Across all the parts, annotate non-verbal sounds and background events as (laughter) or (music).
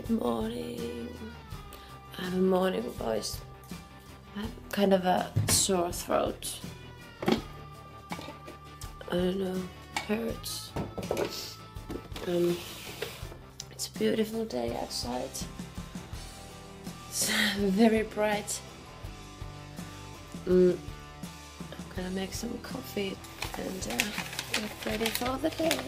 Good morning. I have a morning voice. I have kind of a sore throat. I don't know, hurts. Um, it's a beautiful day outside. It's (laughs) very bright. Mm. I'm gonna make some coffee and uh, get ready for the day.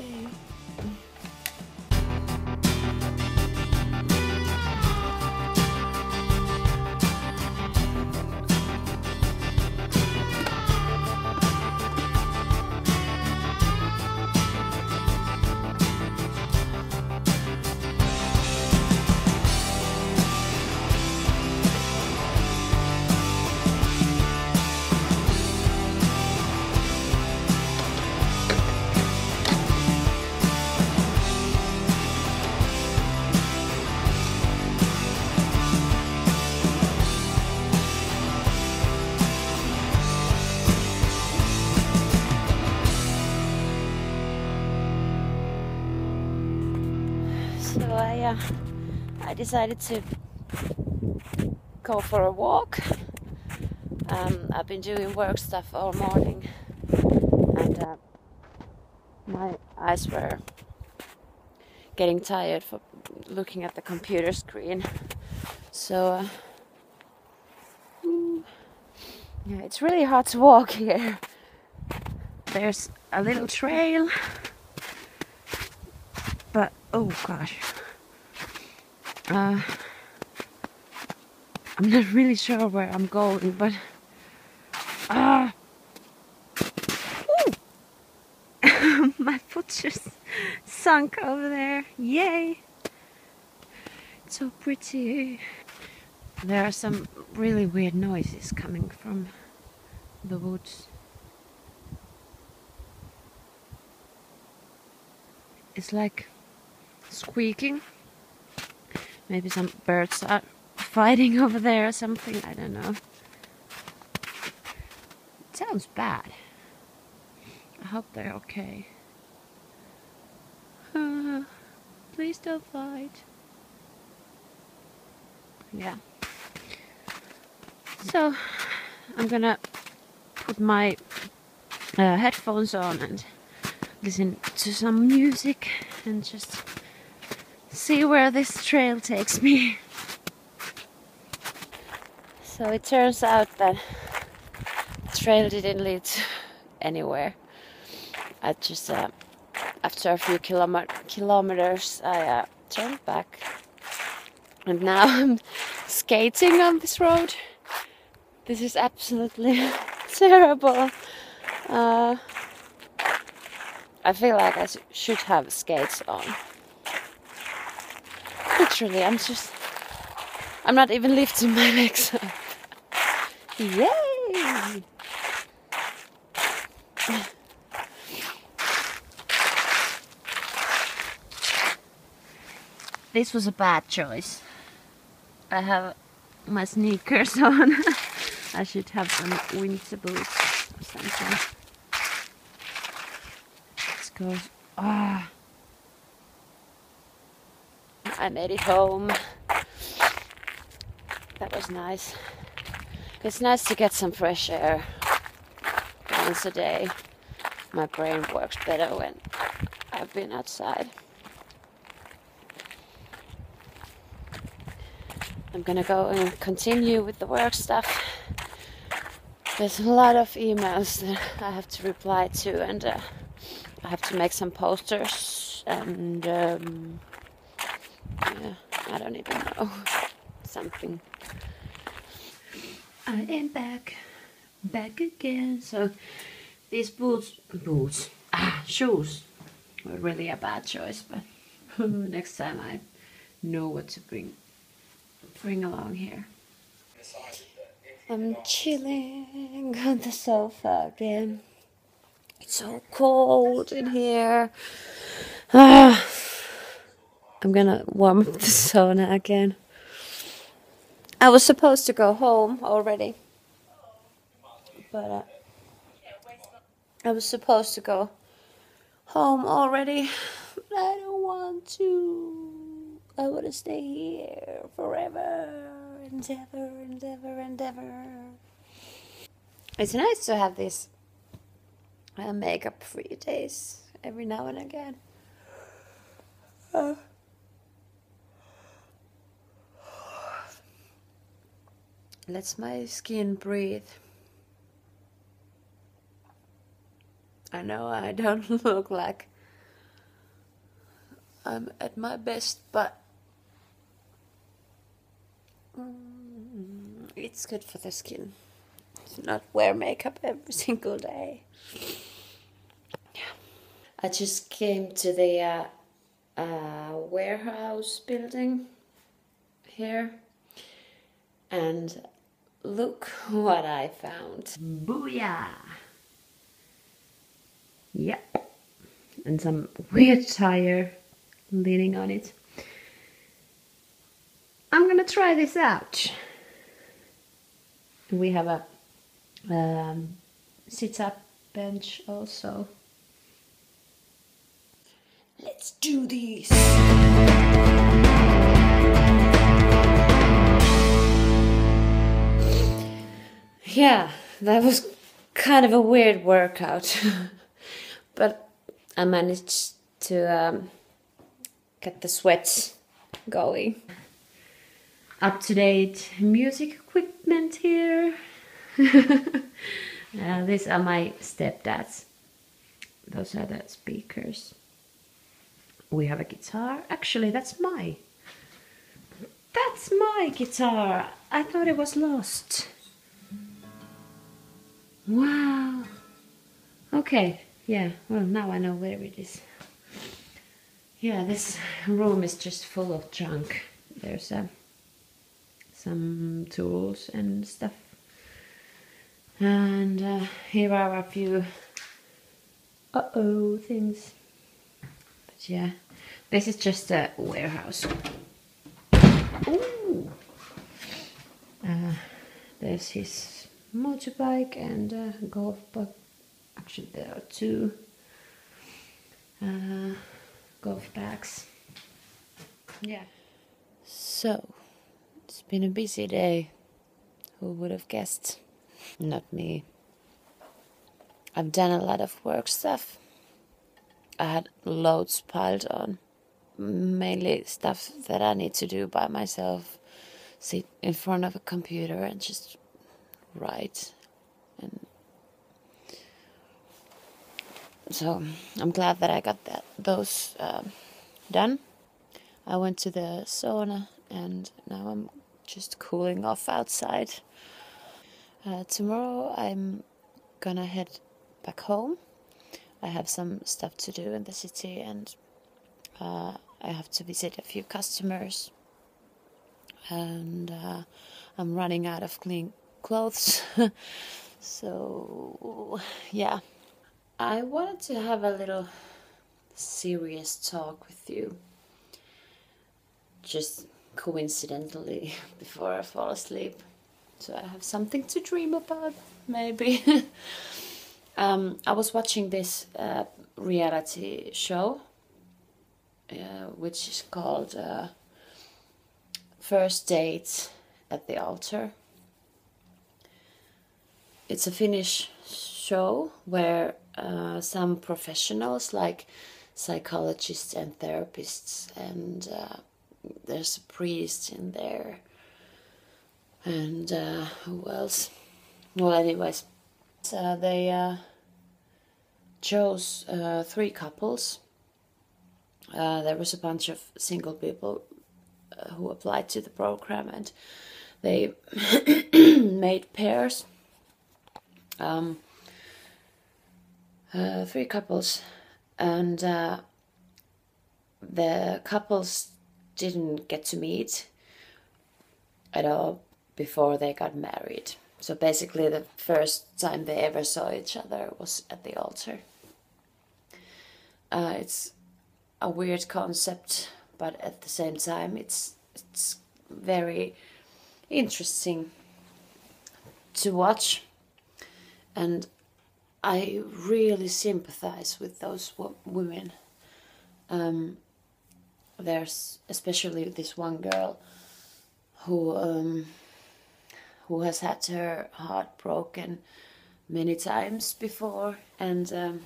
Decided to go for a walk. Um, I've been doing work stuff all morning, and uh, my eyes were getting tired for looking at the computer screen. So, uh, yeah, it's really hard to walk here. There's a little trail but oh gosh uh, I'm not really sure where I'm going but uh, (laughs) my foot just sunk over there. Yay. It's so pretty. There are some really weird noises coming from the woods. It's like squeaking. Maybe some birds are fighting (laughs) over there or something. I don't know. It sounds bad. I hope they're okay. (sighs) Please don't fight. Yeah. So I'm gonna put my uh, headphones on and listen to some music and just see where this trail takes me. So it turns out that the trail didn't lead anywhere. I just, uh, after a few kilom- kilometers, I uh, turned back. And now (laughs) I'm skating on this road. This is absolutely (laughs) terrible. Uh, I feel like I should have skates on. Literally, I'm just. I'm not even lifting my legs. Yay! This was a bad choice. I have my sneakers (laughs) on. I should have some winter boots or something. Let's go. Ah. I made it home. That was nice. It's nice to get some fresh air once a day. My brain works better when I've been outside. I'm gonna go and continue with the work stuff. There's a lot of emails that I have to reply to, and uh, I have to make some posters. And um, yeah, I don't even know (laughs) something. I am back, back again. So these boots, boots, ah, shoes were really a bad choice, but (laughs) next time I know what to bring bring along here. I'm chilling on the sofa again. It's so cold in here. Ah, I'm gonna warm up the sauna again. I was supposed to go home already, but uh, I was supposed to go home already, but I don't want to. I want to stay here forever and ever and ever and ever. It's nice to have these uh, makeup free days every now and again. Uh. Let's my skin breathe. I know I don't (laughs) look like I'm at my best, but mm, it's good for the skin to not wear makeup every (laughs) single day. Yeah. I just came to the uh, uh, warehouse building here and look what I found. Booyah! Yep. And some weird tire leaning on it. I'm gonna try this out. We have a um, sit-up bench also. Let's do this! Yeah, that was kind of a weird workout. (laughs) but I managed to um, get the sweats going. Up to date music equipment here. (laughs) uh, these are my stepdad's. Those are the speakers. We have a guitar. Actually, that's my. That's my guitar. I thought it was lost. Wow. Okay, yeah, well, now I know where it is. Yeah, this room is just full of junk. There's uh, some tools and stuff. And uh, here are a few uh-oh things. But yeah, this is just a warehouse. Ooh! Uh, there's his motorbike and golf bag. Actually, there are two uh, golf bags. Yeah. So, it's been a busy day. Who would have guessed? Not me. I've done a lot of work stuff. I had loads piled on. Mainly stuff that I need to do by myself. Sit in front of a computer and just right and so I'm glad that I got that those uh, done. I went to the sauna and now I'm just cooling off outside. Uh, tomorrow I'm gonna head back home. I have some stuff to do in the city and uh, I have to visit a few customers and uh, I'm running out of clean clothes. (laughs) so, yeah. I wanted to have a little serious talk with you. Just coincidentally (laughs) before I fall asleep. So I have something to dream about, maybe. (laughs) um, I was watching this uh, reality show, uh, which is called uh, First Date at the Altar it's a Finnish show where uh, some professionals like psychologists and therapists and uh, there's a priest in there and uh, who else? Well anyways uh, they uh, chose uh, three couples. There was a bunch of single people who applied to the program and they (clears throat) made pairs um, uh, three couples, and uh, the couples didn't get to meet at all before they got married. So basically, the first time they ever saw each other was at the altar. Uh, it's a weird concept, but at the same time, it's it's very interesting to watch and I really sympathize with those women. Um, there's especially this one girl who um, who has had her heart broken many times before, and um,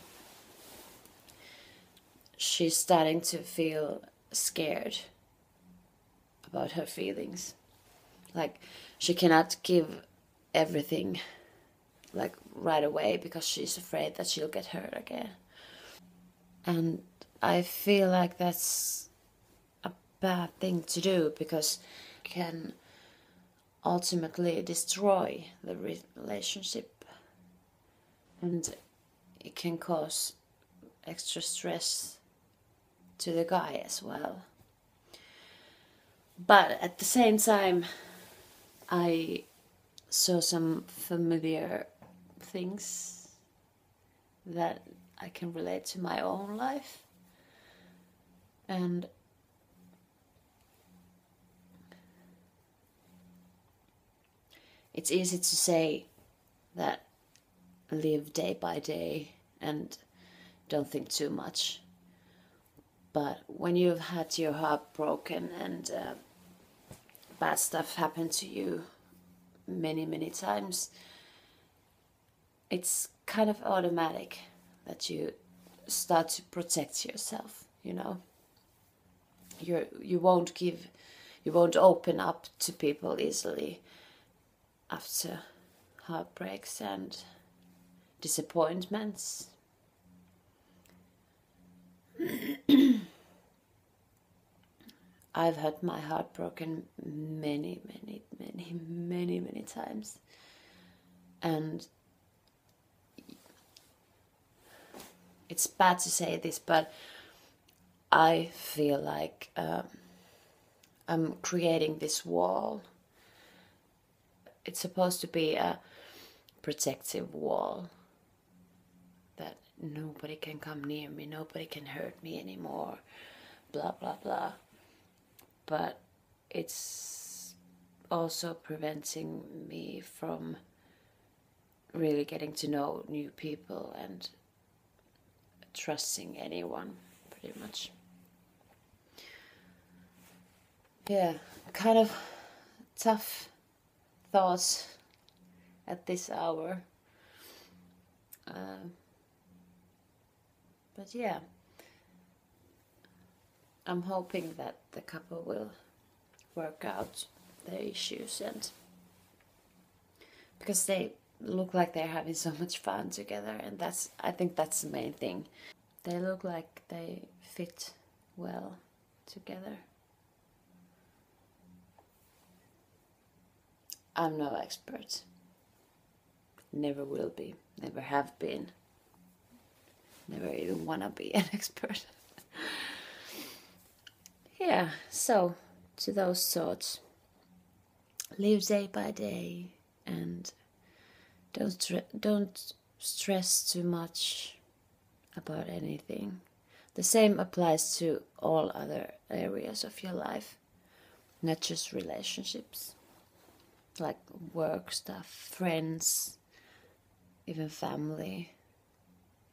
she's starting to feel scared about her feelings. Like she cannot give everything like right away because she's afraid that she'll get hurt again. And I feel like that's a bad thing to do because it can ultimately destroy the relationship and it can cause extra stress to the guy as well. But at the same time, I saw some familiar things that I can relate to my own life. And it's easy to say that live day by day and don't think too much. But when you've had your heart broken and uh, bad stuff happen to you many, many times, it's kind of automatic that you start to protect yourself, you know. You're, you won't give, you won't open up to people easily after heartbreaks and disappointments. (clears throat) I've had my heart broken many, many, many, many, many times. And it's bad to say this, but I feel like um, I'm creating this wall. It's supposed to be a protective wall that nobody can come near me, nobody can hurt me anymore, blah blah blah. But it's also preventing me from really getting to know new people and trusting anyone, pretty much. Yeah, kind of tough thoughts at this hour. Uh, but yeah, I'm hoping that the couple will work out their issues and because they look like they're having so much fun together and that's I think that's the main thing. They look like they fit well together. I'm no expert. Never will be. Never have been. Never even wanna be (laughs) an expert. yeah, so to those thoughts. Live day by day and don't don't stress too much about anything. The same applies to all other areas of your life, not just relationships, like work stuff, friends, even family,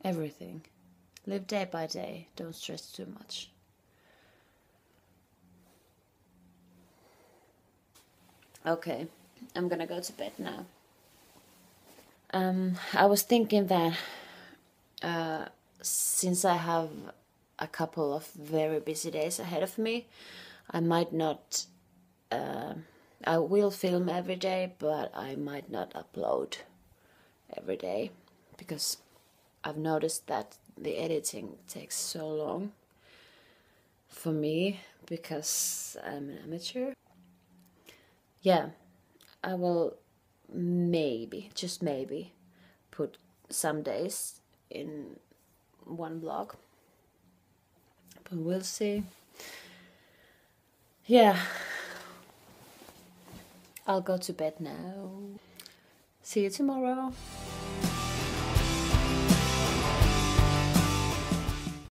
everything. Live day by day, don't stress too much. Okay, I'm gonna go to bed now. Um, I was thinking that uh, since I have a couple of very busy days ahead of me, I might not. Uh, I will film every day, but I might not upload every day because I've noticed that the editing takes so long for me because I'm an amateur. Yeah, I will maybe, just maybe, put some days in one blog. But we'll see. Yeah. I'll go to bed now. See you tomorrow.